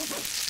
Oh, my God.